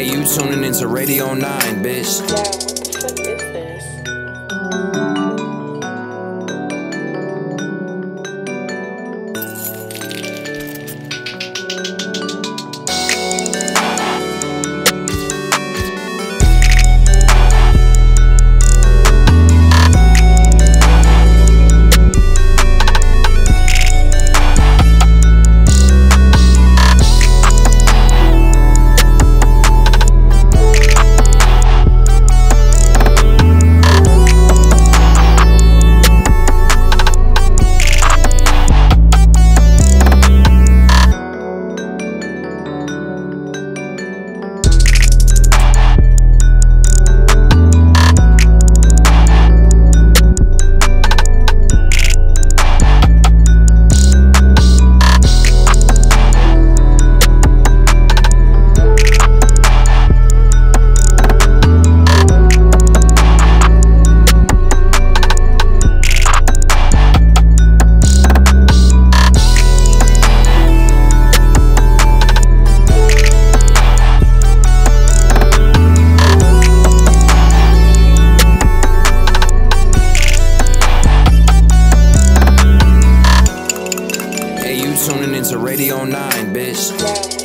Hey, you tuning into Radio 9, bitch. tuning into Radio 9, bitch.